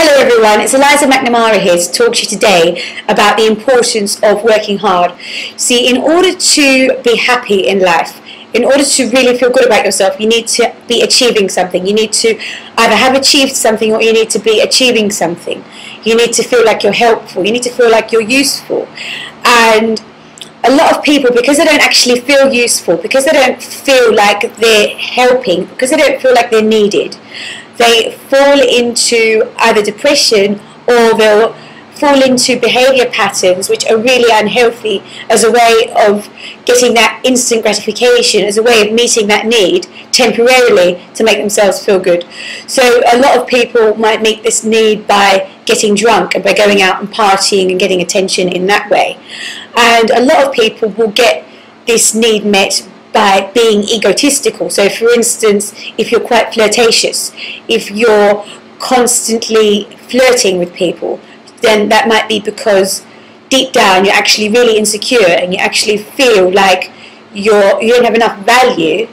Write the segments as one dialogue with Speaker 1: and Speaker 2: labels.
Speaker 1: Hello everyone, it's Eliza McNamara here to talk to you today about the importance of working hard. See, in order to be happy in life, in order to really feel good about yourself, you need to be achieving something. You need to either have achieved something or you need to be achieving something. You need to feel like you're helpful. You need to feel like you're useful. And a lot of people, because they don't actually feel useful, because they don't feel like they're helping, because they don't feel like they're needed, they fall into either depression or they'll fall into behavior patterns which are really unhealthy as a way of getting that instant gratification, as a way of meeting that need temporarily to make themselves feel good. So a lot of people might meet this need by getting drunk and by going out and partying and getting attention in that way. And a lot of people will get this need met by being egotistical. So, for instance, if you're quite flirtatious, if you're constantly flirting with people, then that might be because deep down you're actually really insecure and you actually feel like you're you don't have enough value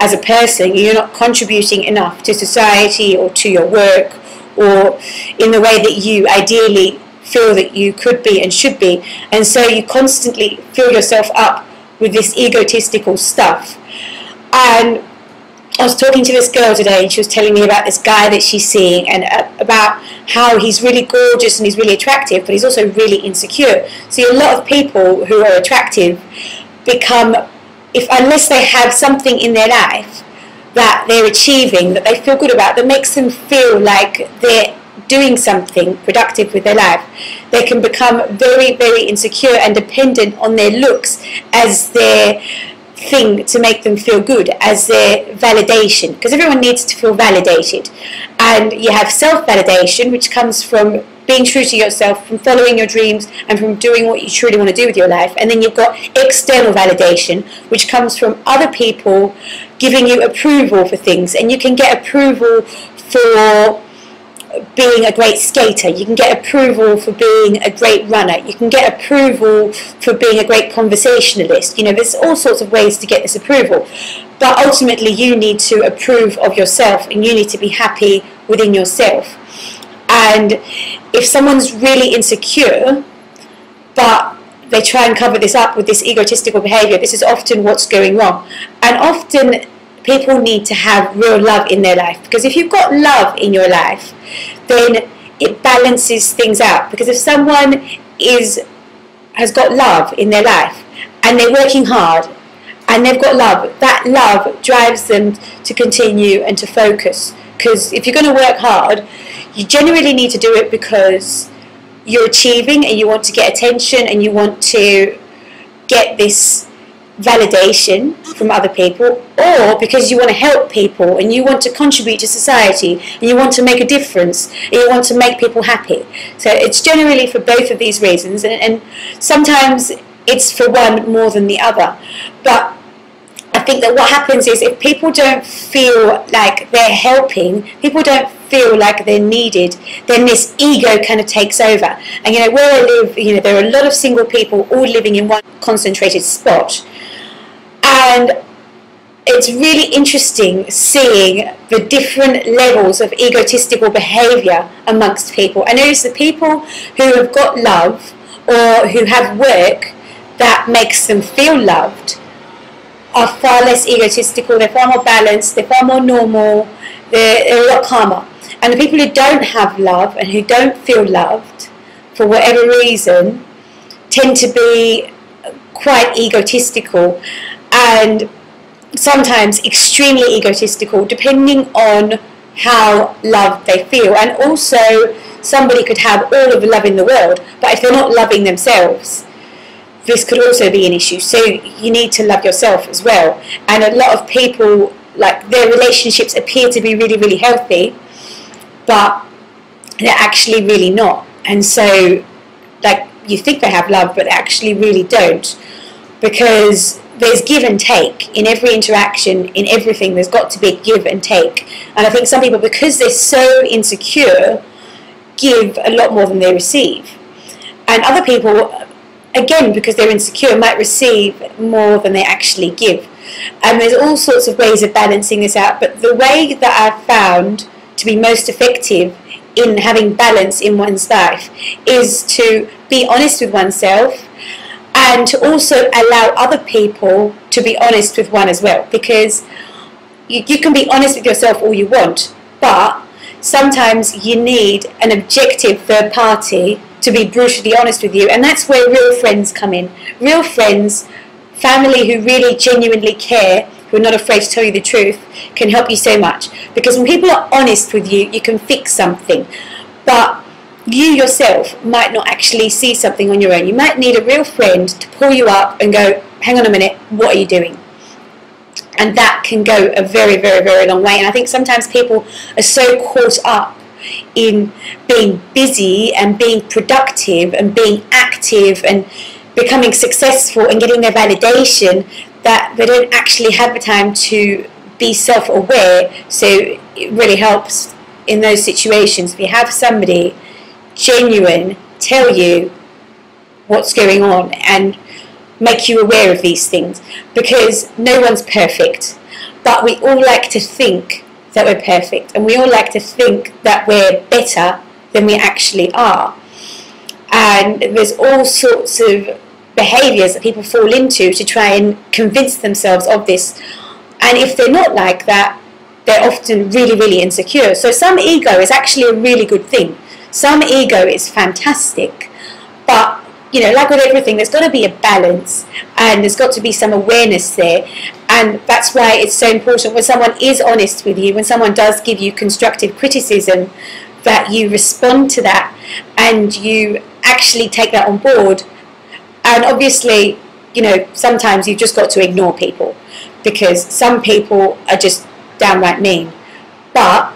Speaker 1: as a person. You're not contributing enough to society or to your work or in the way that you ideally feel that you could be and should be. And so you constantly fill yourself up with this egotistical stuff. And I was talking to this girl today, and she was telling me about this guy that she's seeing, and uh, about how he's really gorgeous and he's really attractive, but he's also really insecure. See, a lot of people who are attractive become, if unless they have something in their life that they're achieving, that they feel good about, that makes them feel like they're doing something productive with their life, they can become very, very insecure and dependent on their looks as their thing to make them feel good, as their validation. Because everyone needs to feel validated. And you have self validation, which comes from being true to yourself, from following your dreams, and from doing what you truly want to do with your life. And then you've got external validation, which comes from other people giving you approval for things. And you can get approval for being a great skater, you can get approval for being a great runner, you can get approval for being a great conversationalist. You know, there's all sorts of ways to get this approval. But ultimately, you need to approve of yourself and you need to be happy within yourself. And if someone's really insecure, but they try and cover this up with this egotistical behavior, this is often what's going wrong. And often people need to have real love in their life. Because if you've got love in your life then it balances things out. Because if someone is has got love in their life and they're working hard and they've got love that love drives them to continue and to focus. Because if you're going to work hard you generally need to do it because you're achieving and you want to get attention and you want to get this validation from other people or because you want to help people and you want to contribute to society and you want to make a difference and you want to make people happy so it's generally for both of these reasons and, and sometimes it's for one more than the other but I think that what happens is if people don't feel like they're helping, people don't feel like they're needed, then this ego kind of takes over. And you know, where I live, you know, there are a lot of single people all living in one concentrated spot. And it's really interesting seeing the different levels of egotistical behavior amongst people. I notice the people who have got love or who have work that makes them feel loved are far less egotistical, they're far more balanced, they're far more normal, they're, they're a lot calmer. And the people who don't have love and who don't feel loved, for whatever reason, tend to be quite egotistical and sometimes extremely egotistical, depending on how loved they feel. And also, somebody could have all of the love in the world, but if they're not loving themselves, this could also be an issue. So you need to love yourself as well. And a lot of people, like their relationships appear to be really, really healthy, but they're actually really not. And so, like, you think they have love, but they actually really don't. Because there's give and take in every interaction, in everything. There's got to be give and take. And I think some people, because they're so insecure, give a lot more than they receive. And other people, again, because they're insecure, might receive more than they actually give. And there's all sorts of ways of balancing this out. But the way that I've found to be most effective in having balance in one's life is to be honest with oneself and to also allow other people to be honest with one as well because you, you can be honest with yourself all you want but sometimes you need an objective third party to be brutally honest with you and that's where real friends come in real friends family who really genuinely care who are not afraid to tell you the truth can help you so much. Because when people are honest with you, you can fix something. But you yourself might not actually see something on your own. You might need a real friend to pull you up and go, hang on a minute, what are you doing? And that can go a very, very, very long way. And I think sometimes people are so caught up in being busy and being productive and being active and becoming successful and getting their validation that they don't actually have the time to be self-aware so it really helps in those situations if you have somebody genuine tell you what's going on and make you aware of these things because no one's perfect but we all like to think that we're perfect and we all like to think that we're better than we actually are and there's all sorts of behaviors that people fall into to try and convince themselves of this. And if they're not like that, they're often really, really insecure. So some ego is actually a really good thing. Some ego is fantastic. But, you know, like with everything, there's got to be a balance and there's got to be some awareness there. And that's why it's so important when someone is honest with you, when someone does give you constructive criticism, that you respond to that and you actually take that on board and obviously, you know, sometimes you've just got to ignore people because some people are just downright mean. But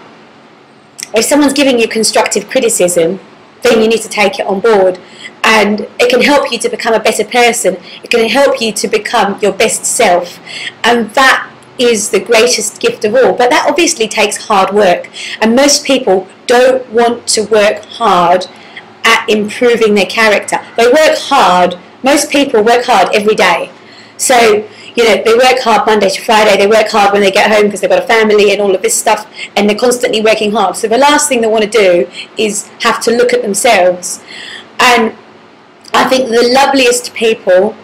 Speaker 1: if someone's giving you constructive criticism, then you need to take it on board. And it can help you to become a better person. It can help you to become your best self. And that is the greatest gift of all. But that obviously takes hard work. And most people don't want to work hard at improving their character. They work hard most people work hard every day. So, you know, they work hard Monday to Friday, they work hard when they get home because they've got a family and all of this stuff, and they're constantly working hard. So, the last thing they want to do is have to look at themselves. And I think the loveliest people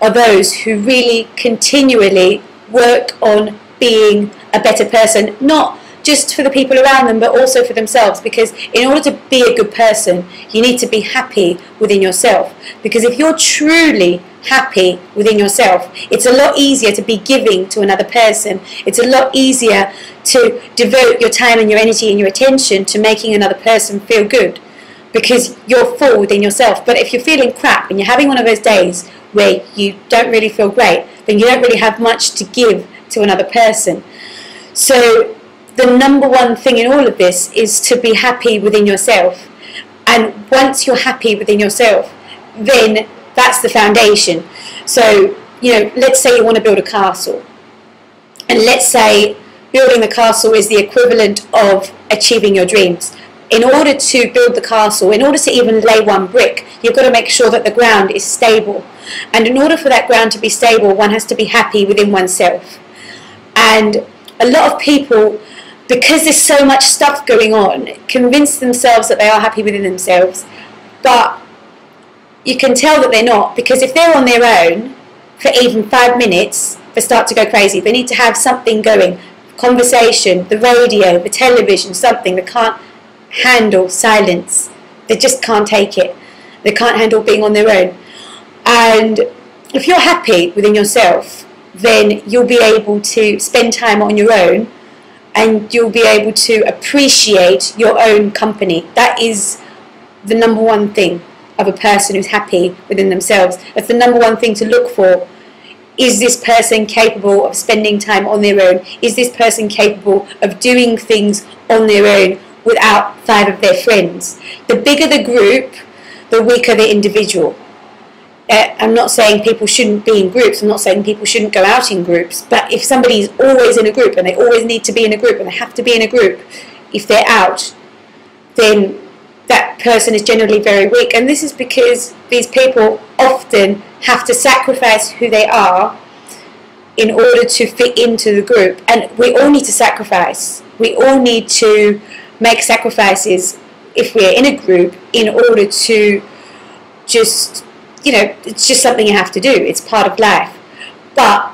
Speaker 1: are those who really continually work on being a better person, not just for the people around them, but also for themselves. Because in order to be a good person, you need to be happy within yourself. Because if you're truly happy within yourself, it's a lot easier to be giving to another person. It's a lot easier to devote your time and your energy and your attention to making another person feel good. Because you're full within yourself. But if you're feeling crap and you're having one of those days where you don't really feel great, then you don't really have much to give to another person. So the number one thing in all of this is to be happy within yourself. And once you're happy within yourself, then that's the foundation. So, you know, let's say you want to build a castle. And let's say building the castle is the equivalent of achieving your dreams. In order to build the castle, in order to even lay one brick, you've got to make sure that the ground is stable. And in order for that ground to be stable, one has to be happy within oneself. And a lot of people because there's so much stuff going on, convince themselves that they are happy within themselves, but you can tell that they're not because if they're on their own for even five minutes, they start to go crazy. They need to have something going conversation, the radio, the television, something. They can't handle silence. They just can't take it. They can't handle being on their own. And if you're happy within yourself, then you'll be able to spend time on your own and you'll be able to appreciate your own company. That is the number one thing of a person who's happy within themselves. That's the number one thing to look for. Is this person capable of spending time on their own? Is this person capable of doing things on their own without five of their friends? The bigger the group, the weaker the individual Uh, I'm not saying people shouldn't be in groups. I'm not saying people shouldn't go out in groups. But if somebody's always in a group and they always need to be in a group and they have to be in a group, if they're out, then that person is generally very weak. And this is because these people often have to sacrifice who they are in order to fit into the group. And we all need to sacrifice. We all need to make sacrifices if we're in a group in order to just, you know, it's just something you have to do. It's part of life. But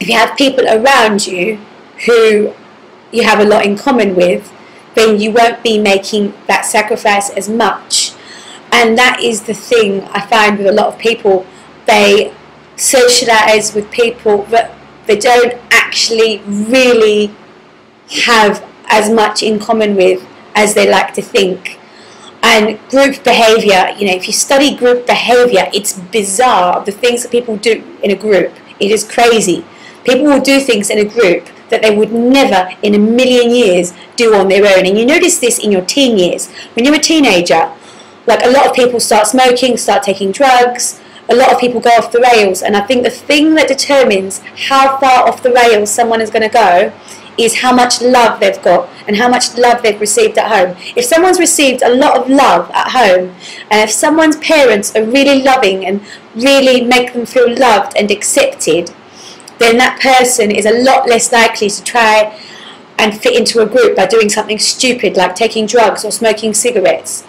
Speaker 1: if you have people around you who you have a lot in common with, then you won't be making that sacrifice as much. And that is the thing I find with a lot of people. They socialize with people that they don't actually really have as much in common with as they like to think. And group behavior, you know, if you study group behavior, it's bizarre the things that people do in a group. It is crazy. People will do things in a group that they would never in a million years do on their own. And you notice this in your teen years. When you're a teenager, like a lot of people start smoking, start taking drugs, a lot of people go off the rails. And I think the thing that determines how far off the rails someone is going to go is how much love they've got and how much love they've received at home. If someone's received a lot of love at home, and if someone's parents are really loving and really make them feel loved and accepted, then that person is a lot less likely to try and fit into a group by doing something stupid like taking drugs or smoking cigarettes.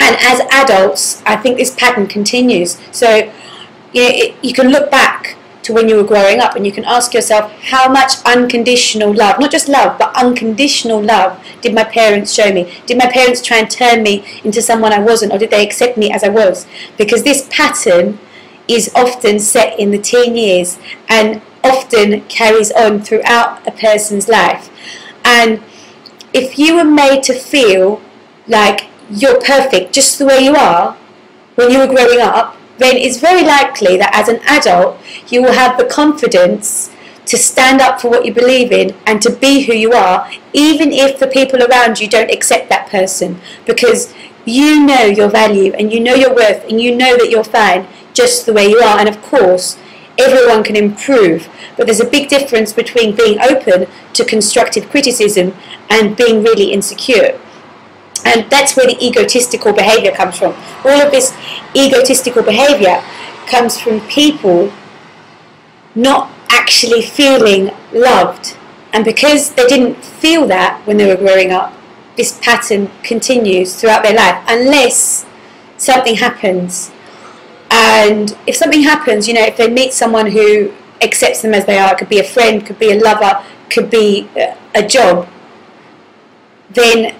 Speaker 1: And as adults, I think this pattern continues. So you, know, it, you can look back to when you were growing up and you can ask yourself how much unconditional love, not just love, but unconditional love did my parents show me? Did my parents try and turn me into someone I wasn't or did they accept me as I was? Because this pattern is often set in the teen years and often carries on throughout a person's life. And if you were made to feel like you're perfect just the way you are when you were growing up, then it's very likely that as an adult you will have the confidence to stand up for what you believe in and to be who you are, even if the people around you don't accept that person, because you know your value and you know your worth and you know that you're fine just the way you are. And of course, everyone can improve, but there's a big difference between being open to constructive criticism and being really insecure. And that's where the egotistical behavior comes from. All of this egotistical behavior comes from people not actually feeling loved. And because they didn't feel that when they were growing up, this pattern continues throughout their life unless something happens. And if something happens, you know, if they meet someone who accepts them as they are, it could be a friend, could be a lover, could be a job, then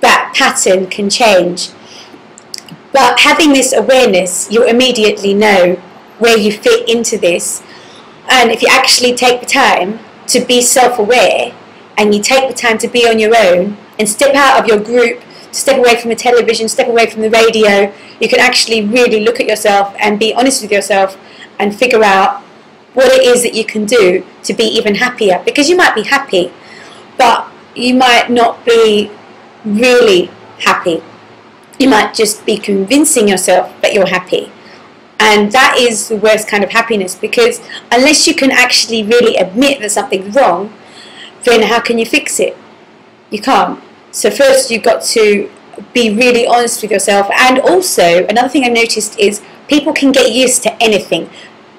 Speaker 1: that pattern can change. But having this awareness, you immediately know where you fit into this. And if you actually take the time to be self aware and you take the time to be on your own and step out of your group, step away from the television, step away from the radio, you can actually really look at yourself and be honest with yourself and figure out what it is that you can do to be even happier. Because you might be happy, but you might not be really happy. You might just be convincing yourself that you're happy. And that is the worst kind of happiness because unless you can actually really admit that something's wrong, then how can you fix it? You can't. So, first, you've got to be really honest with yourself. And also, another thing I've noticed is people can get used to anything.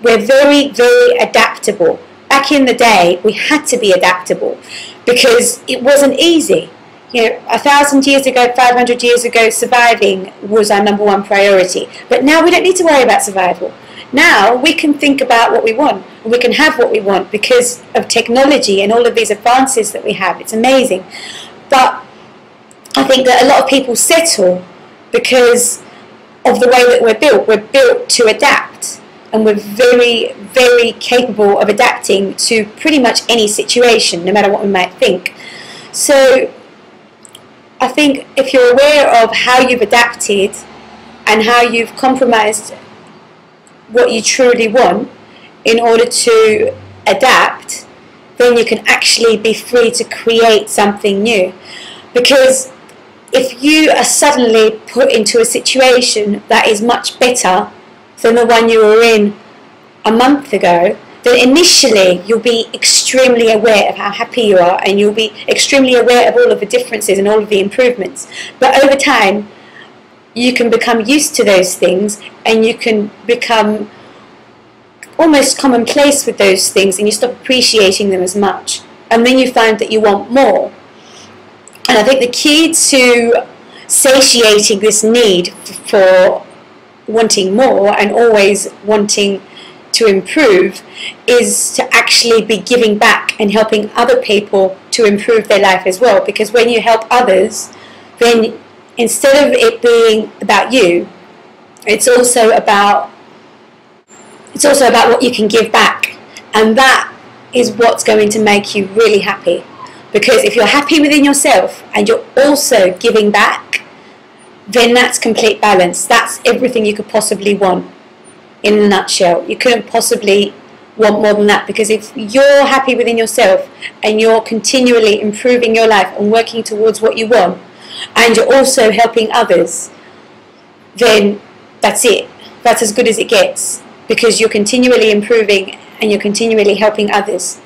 Speaker 1: We're very, very adaptable. Back in the day, we had to be adaptable because it wasn't easy you know, a thousand years ago, 500 years ago, surviving was our number one priority. But now we don't need to worry about survival. Now we can think about what we want. We can have what we want because of technology and all of these advances that we have. It's amazing. But I think that a lot of people settle because of the way that we're built. We're built to adapt and we're very, very capable of adapting to pretty much any situation, no matter what we might think. So I think if you're aware of how you've adapted and how you've compromised what you truly want in order to adapt, then you can actually be free to create something new. Because if you are suddenly put into a situation that is much better than the one you were in a month ago, then initially you'll be extremely aware of how happy you are and you'll be extremely aware of all of the differences and all of the improvements. But over time, you can become used to those things and you can become almost commonplace with those things and you stop appreciating them as much. And then you find that you want more. And I think the key to satiating this need for wanting more and always wanting to improve is to actually be giving back and helping other people to improve their life as well. Because when you help others, then instead of it being about you, it's also about it's also about what you can give back, and that is what's going to make you really happy. Because if you're happy within yourself and you're also giving back, then that's complete balance. That's everything you could possibly want in a nutshell. You couldn't possibly want more than that because if you're happy within yourself and you're continually improving your life and working towards what you want and you're also helping others, then that's it. That's as good as it gets because you're continually improving and you're continually helping others.